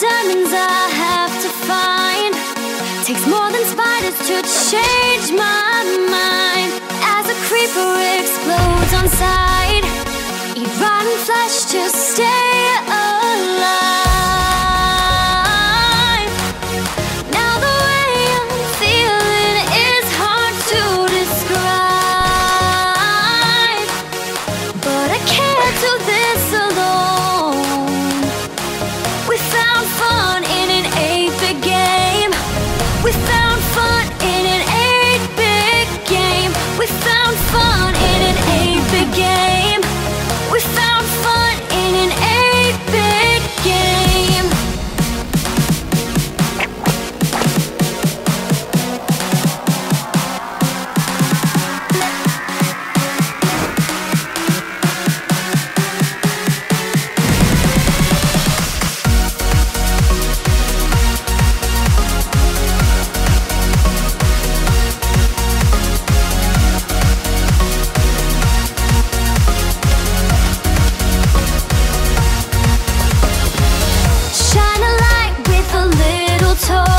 diamonds I have to find. Takes more than spiders to change my mind. As a creeper explodes on sight, eat rotten flesh to stay. tiptoe